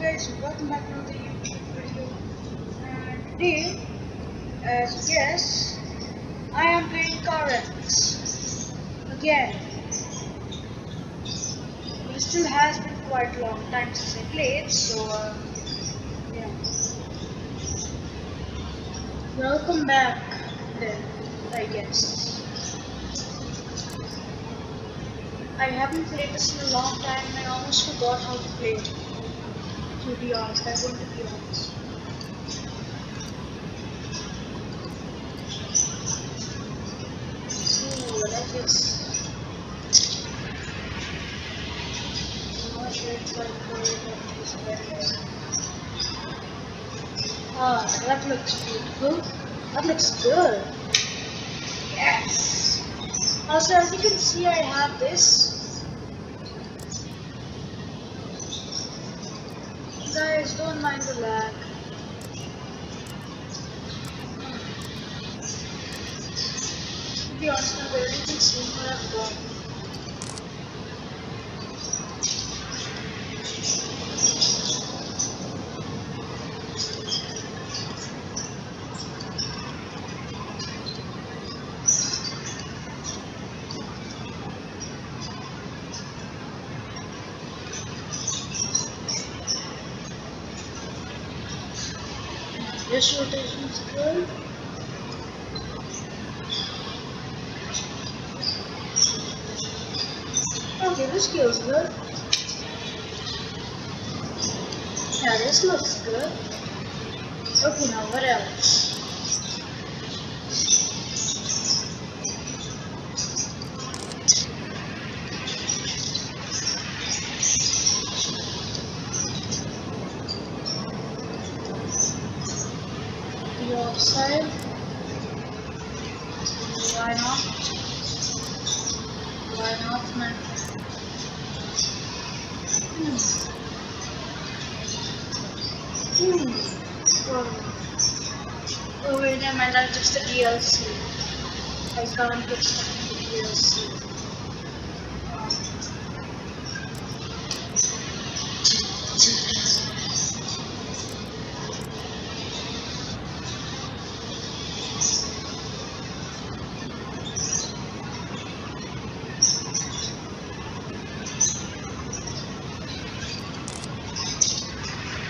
guys, welcome back to another YouTube video. And today, as you guess, I am playing CarX again. It still has been quite a long time since I played, so uh, yeah. Welcome back, then, I guess. I haven't played this in a long time and I almost forgot how to play it. To be honest, I want to be honest. I like this. I'm better. Ah, that looks beautiful. That looks good. Yes. Also, as you can see, I have this. Guys, don't mind the lag. To be honest, I barely can see what I've got. This rotation is good. Okay, this feels good. Yeah, this looks good. Okay, now what else? The offside. Why not? Why not, man? Hmm. Hmm. Oh. oh wait, never mind. That's just the DLC. The DLC.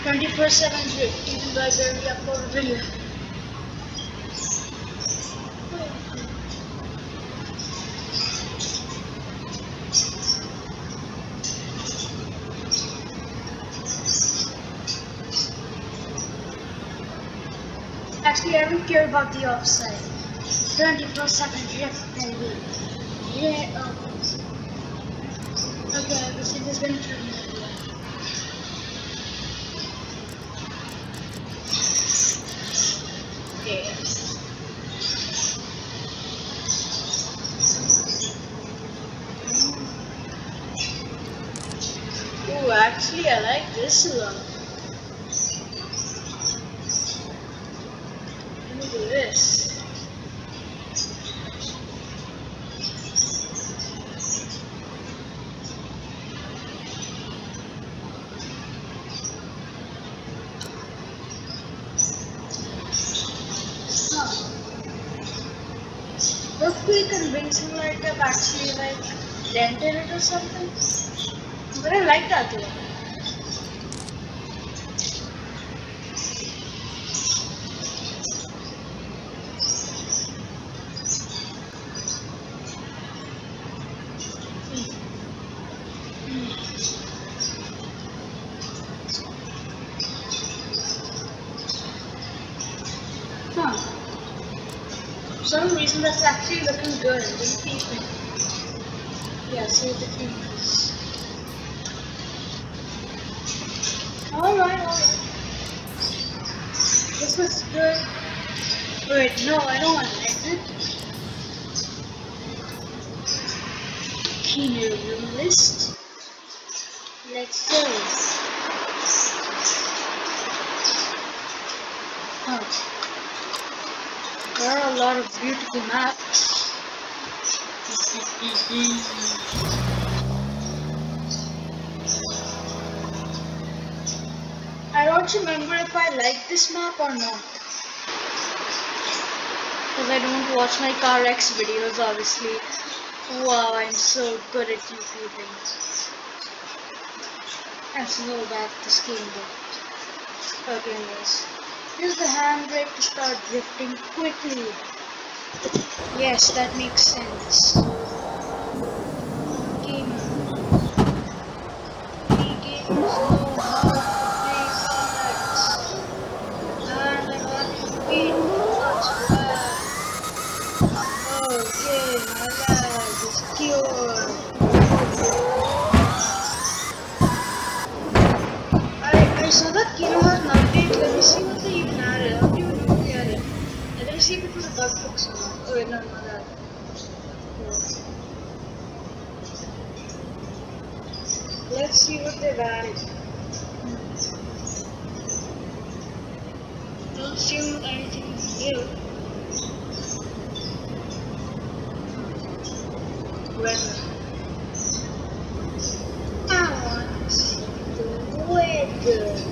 Twenty-four seven drift, even I barely upload video. Actually, I the offside. 24 7 drift, baby. Yeah, oh. Okay, this is going to turn Okay. Ooh, actually, I like this a lot. Look at this. Huh. Looks pretty I've actually like dented it or something. But I like that though. Huh. For some reason that's actually looking good. Didn't keep it. Yeah, see the fingers. Alright, alright. This looks good. Wait, no, I don't want to exit. Kino room list. Let's go. Oh. There are a lot of beautiful maps. Don't remember if I like this map or not. Because I don't watch my CarX videos, obviously. Wow, I'm so good at YouTubing. That's so bad this game though. Okay, anyways. Use the handbrake to start drifting quickly. Yes, that makes sense. You. Let's see what they've. Don't assume anything new. I want to see the weather.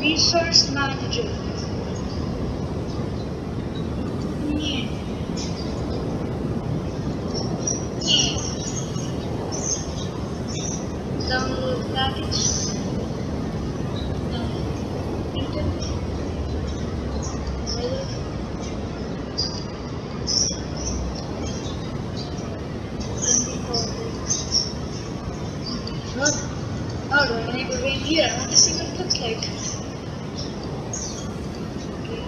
Resource manager. Yeah. Yeah. Download package. Download internet. Weather. What? Oh, do I enable rain here? I want to see what it looks like. Okay.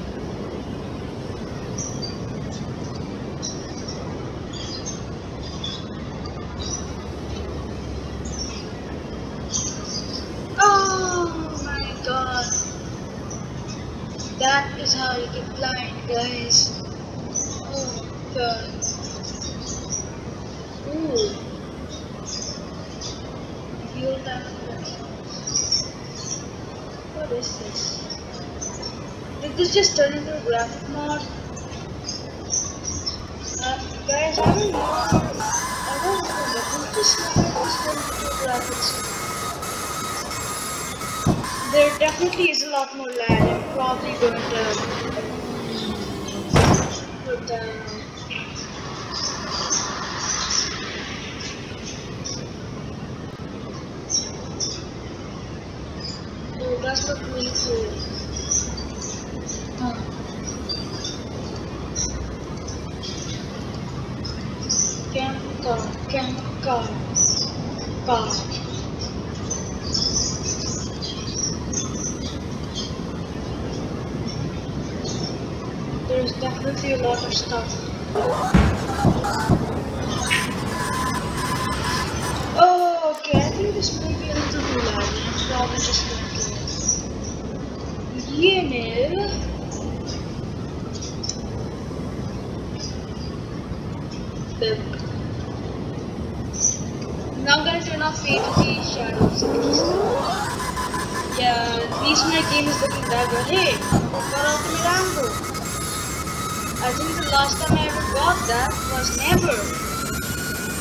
Oh my god. That is how you get blind, guys. Oh my god. Ooh. Fuel tank What is this? Did this just turn guys, I don't know. I? There definitely is a lot more lag. I'm probably going to put down. Oh, that's not really cool. Huh. Camp car, car, car. There's definitely a lot of stuff. I think the last time I ever got that was never.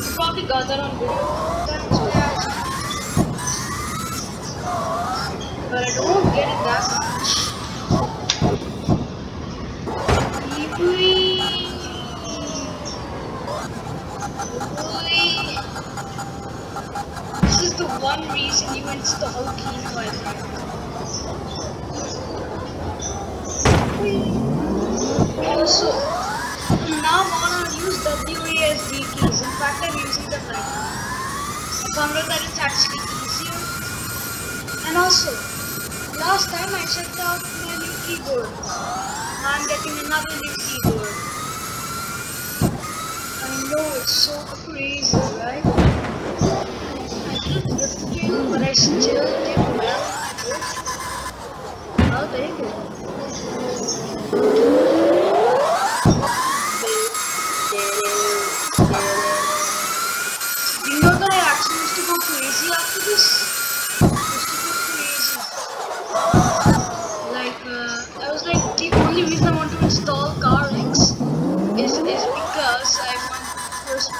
You probably got that on video. That's why I But I don't get it that much. This is the one reason you install Kino, I think. Also, from now on I'll use WASD keys. In fact, I'm using them right now. I found out that it's actually easier. And also, last time I checked out my new keyboard. Now I'm getting another new keyboard. I know it's so crazy, right? I drift kill, but I still did well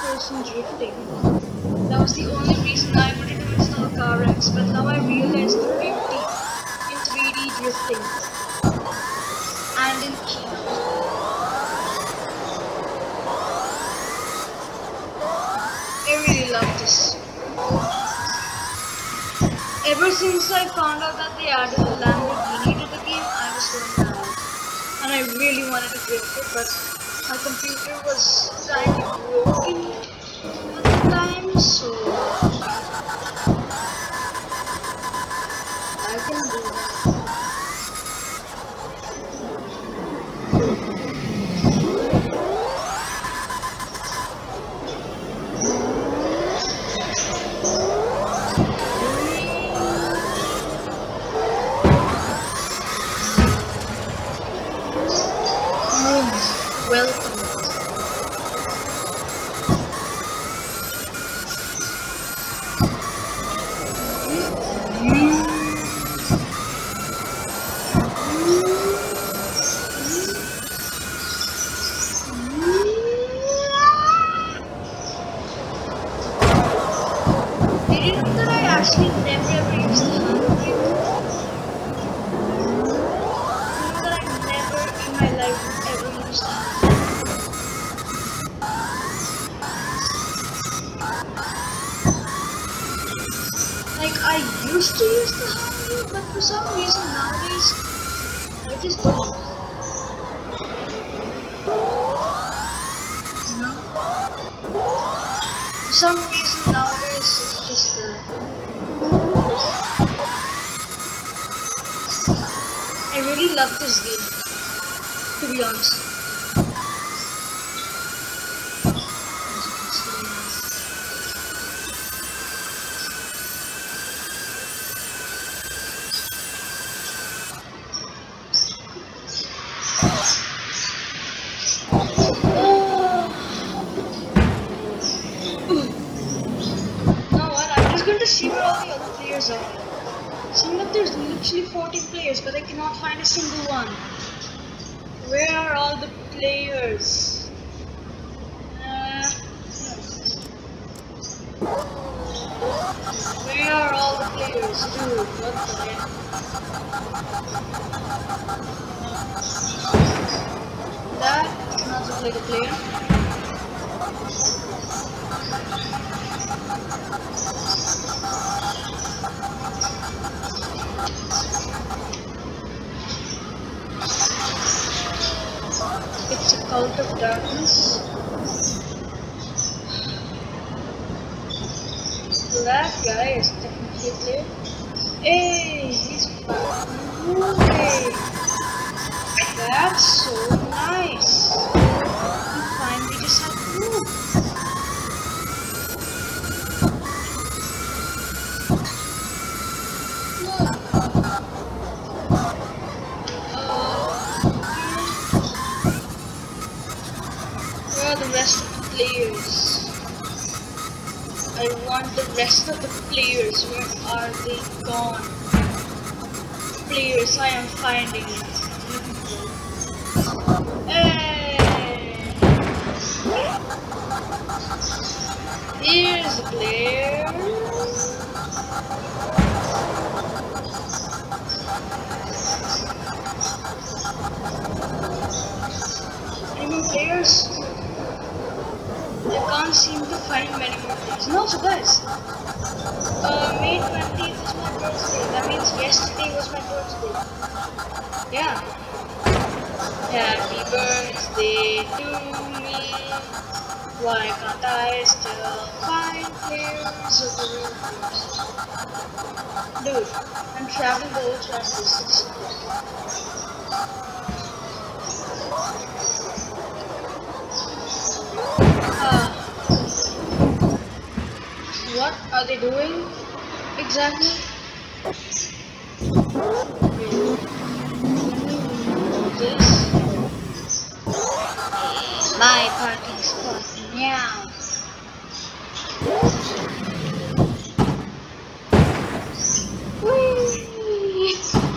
person drifting. That was the only reason I wanted to install CarX, but now I realize the beauty in 3D drifting and in Kino. I really love this. Ever since I found out that they added a Lamborghini to the game, I was going mad. And I really wanted to drift it, but my computer was kind of broken the players? Dude, what the heck? It's a cult of darkness. That guy is Hey, fucking moving. That's so nice. Are they? Players, I am finding it. Hey! Here's the player. Find many. And also, guys, uh, May 20th is my birthday. That means yesterday was my birthday. Yeah. Happy birthday to me. Why can't I still find players of the real? Dude, I'm traveling the old. What are they doing exactly? This my parking spot now. Whee!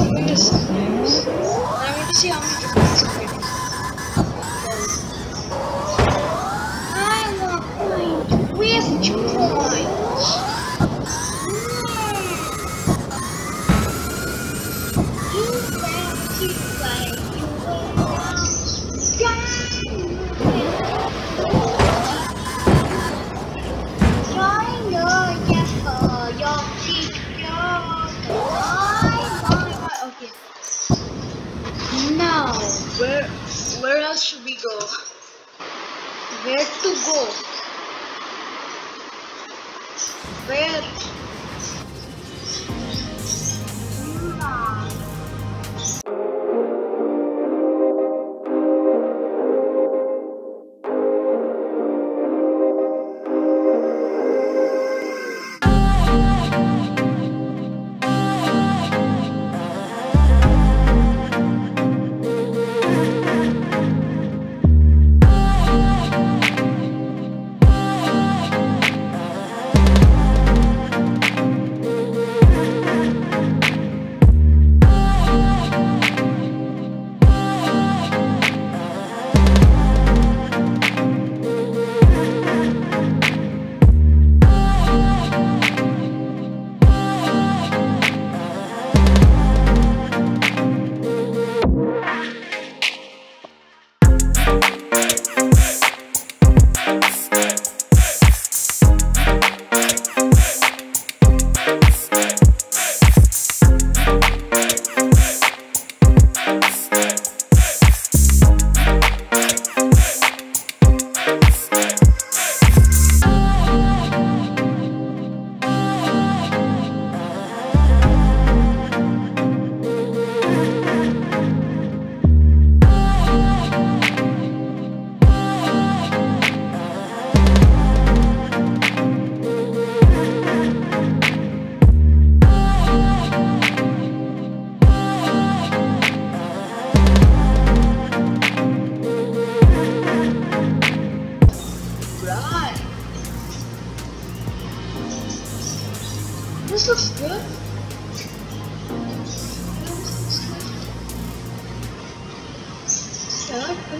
I want to see how many.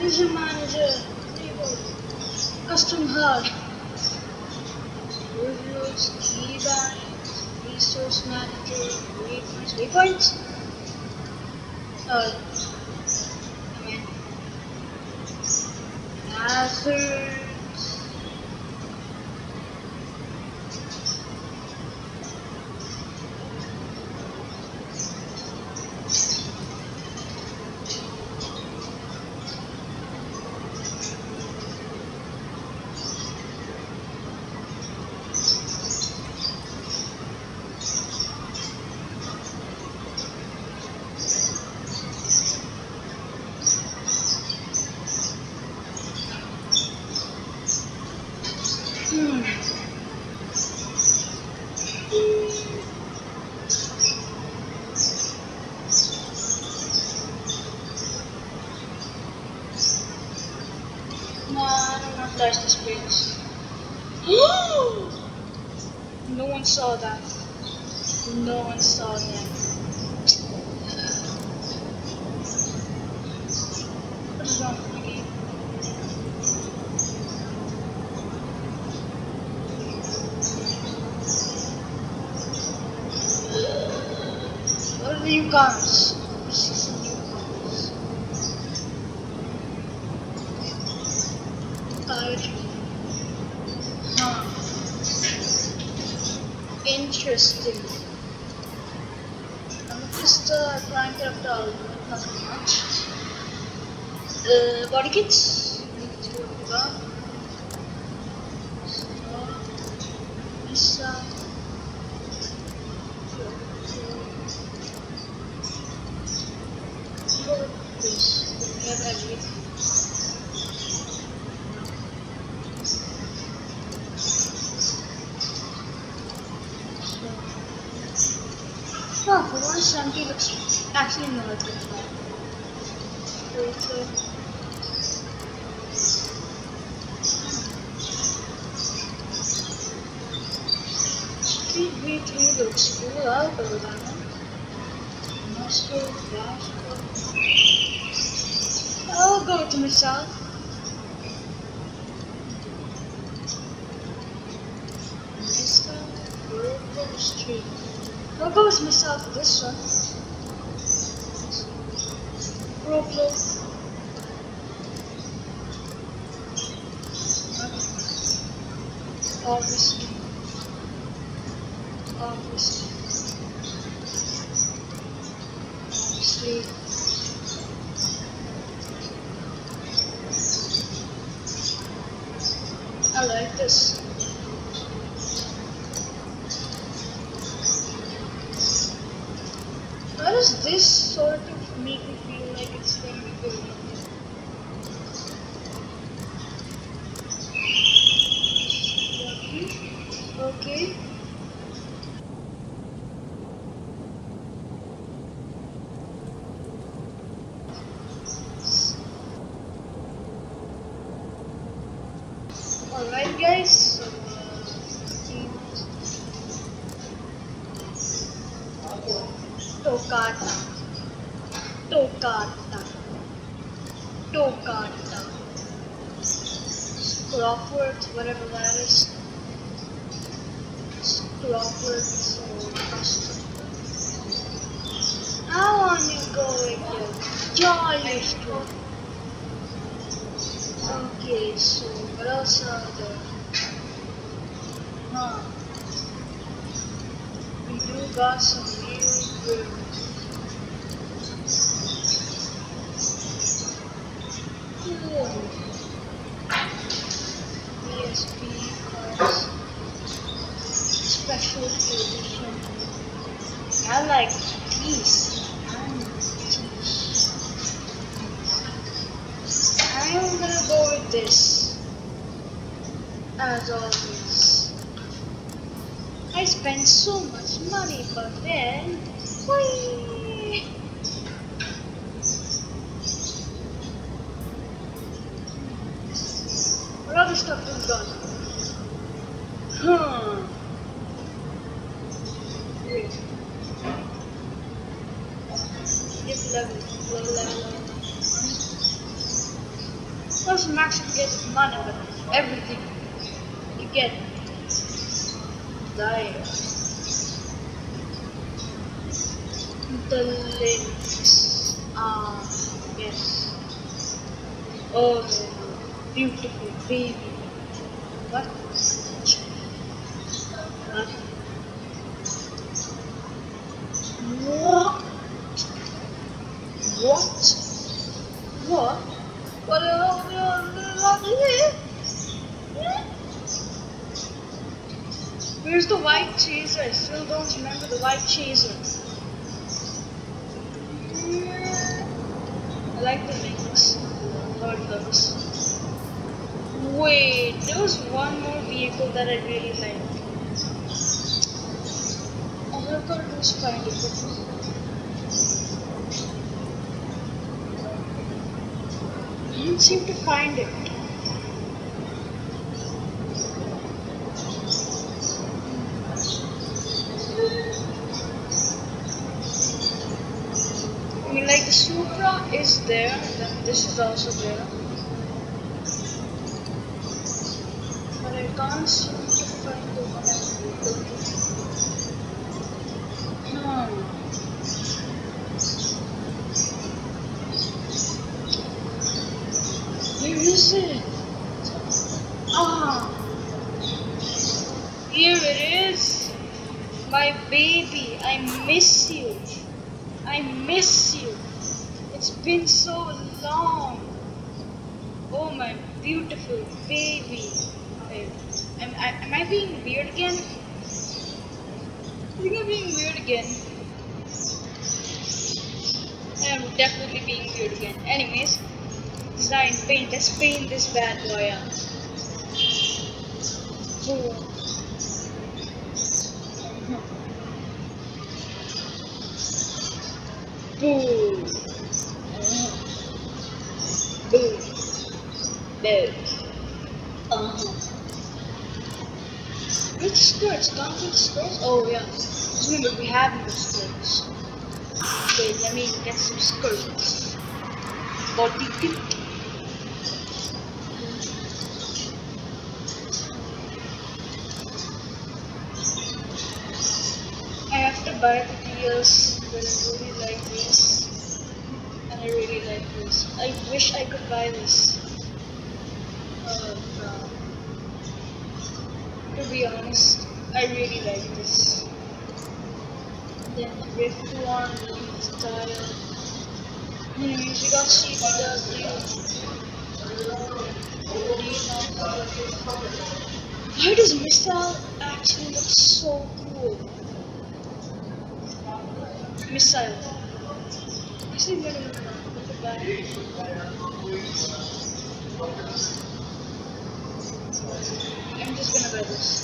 Resume Manager, enable Custom Hub, Reviews, Keybind, Resource Manager, Waypoints, Waypoints? Uh, I mean, Huh. Interesting. I'm just uh, trying to have nothing much. Uh, body kits. Need to go. Isa. This. We have everything. Oh, for 170 looks actually no, it looks bad. Later. Speed V3 looks cool. I'll go with that one. Master dashboard. Missile, Purple Street. I'll go with missile for this one. Roblox. Obviously. Obviously. I like this. Why does this sort of make me feel like it's gonna be good? Okay. Alright guys, so uh, Tokata. Tokata. Tokata. Crawford, whatever that is. Crawford, so. I want to go with the jolly straw. Okay, so what else are there? Huh. We do got some really good ESP cards. Special edition. I like these. I'm these. I'm gonna go with this. As always. I spent so much money, but then, whee! What other stuff is done? Huh. Wait. Give level, level, level, level. Plus max you get money, but everything you get there. The links. Ah, yes. Oh, beautiful baby. What? What? What? What? What the hell what is it? Where's the white chaser? I still white chaser. I like the links. Lord loves. Wait, there was one more vehicle that I really liked. All I've got to do is find it. I don't seem to find it. this is also there. But I can't seem to find the one I'm looking for. Hmm. Where is it? Ah! Here it is! My baby, I miss you. I miss you. It's been so long. Oh, my beautiful baby. Am, I, am I being weird again? I think I'm being weird again. I am definitely being weird again. Anyways, design paint. Let's paint this bad boy up. Boom. Boom. Boom. Uh-huh. Which skirts? Concrete skirts? Oh yeah. Remember we have no skirts. Wait, let me get some skirts. Body kit. I have to buy the deals, but I really like this. And I really like this. I wish I could buy this. To be honest, I really like this. Then one, style. Anyways, we got CBW. Why does Missile actually look so cool? Missile no. Look at that. I'm just gonna buy this.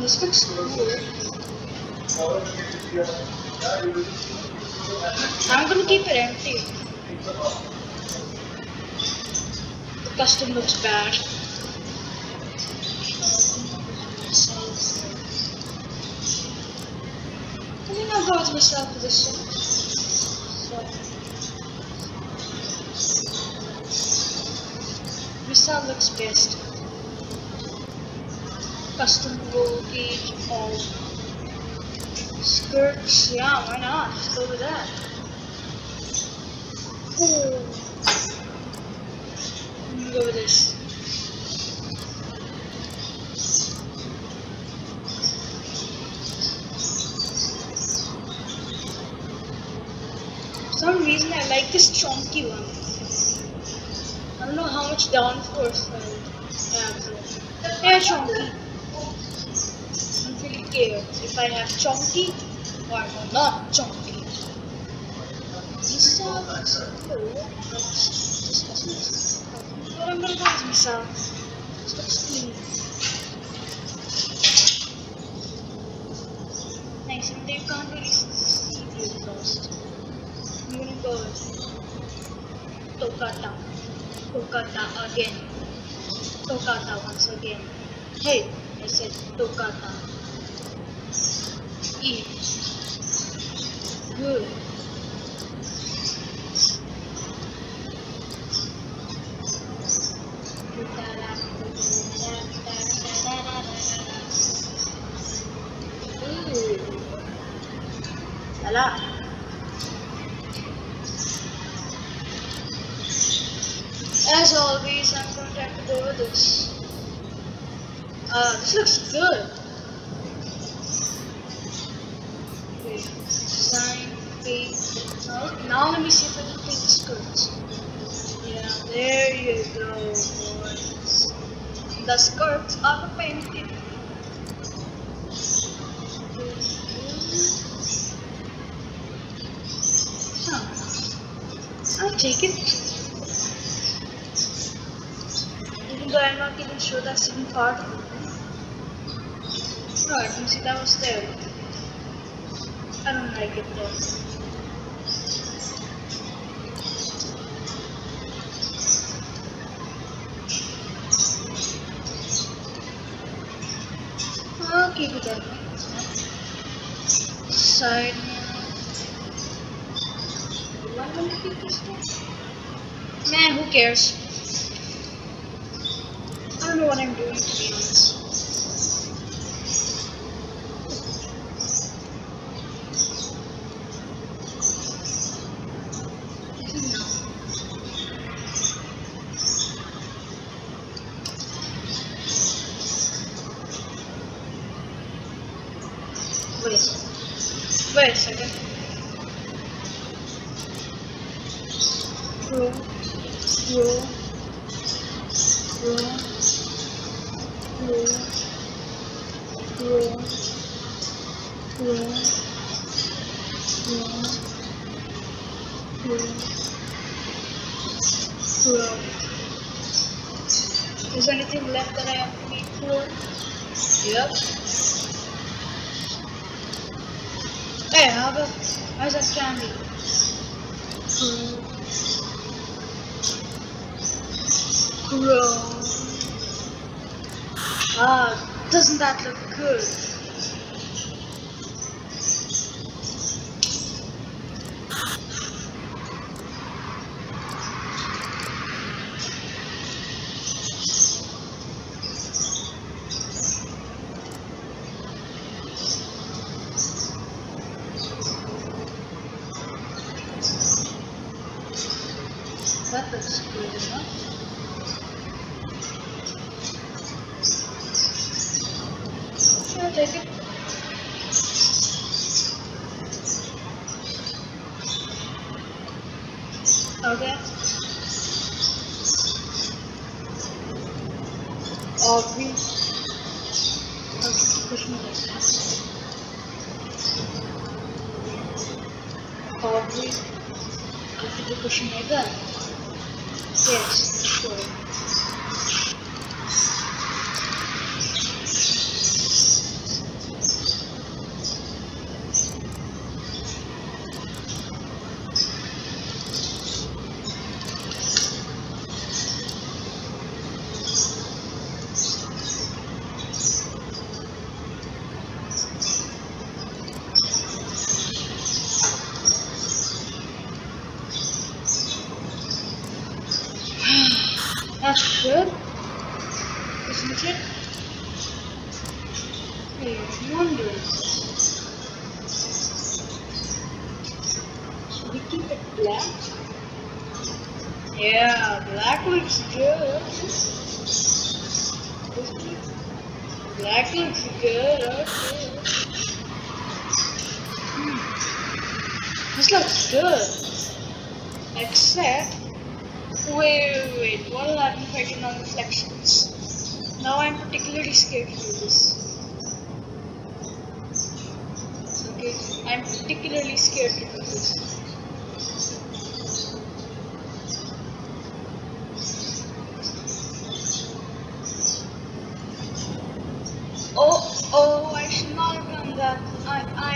This looks cool. I'm gonna keep it empty. The custom looks bad. I think I'll go with myself for this one. So. Missile looks best. Custom roll gauge all skirts. Yeah, why not? Let's go with that. Oh. I'm gonna go with this. For some reason I like this chunky one. I don't know how much downforce I have. Yeah, chunky. Scared if I have chunky or not chunky. This uh, But I'm gonna go with myself. This looks. Nice, and they can't really see the exhaust. I'm Tokata. Tokata again. Tokata once again. Hey, I said Tokata. Good. Alright, we see there. I don't like it though. Okay, good idea. I want keep? Man, who cares? Hey, how about how's that candy? Grow. Ah, doesn't that look good?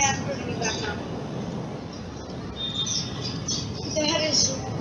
प्रयास नहीं करना there is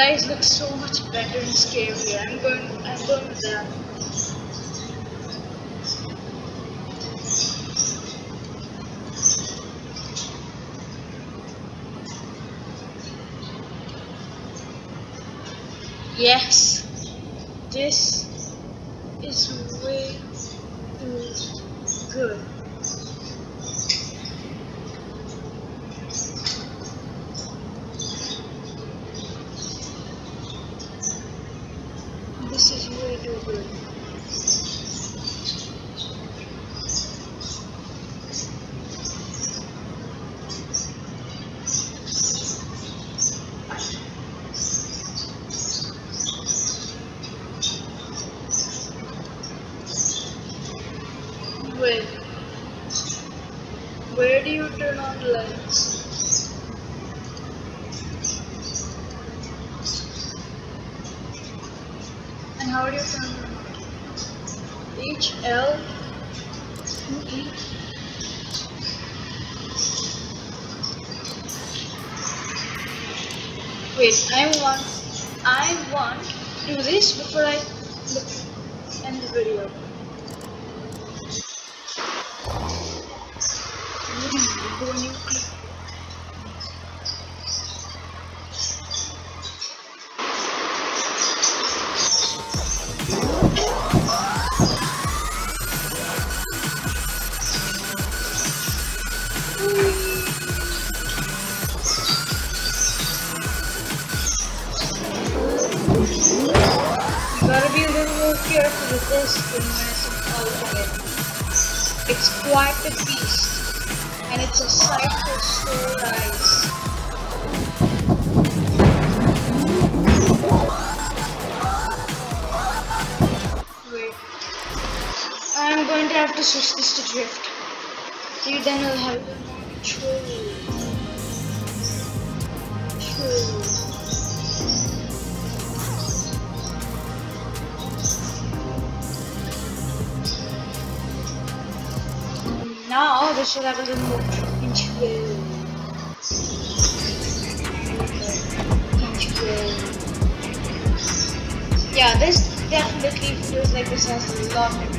eyes look so much better and scarier. I'm going I'm going with that. Yes, this is way too good. This is way too good. Wait. Where do you turn on the lights? And how do you turn? H L E Wait, I want I want to do this before I end the video. And you click Have a little more control. Control. Yeah, this definitely feels like this has a lot of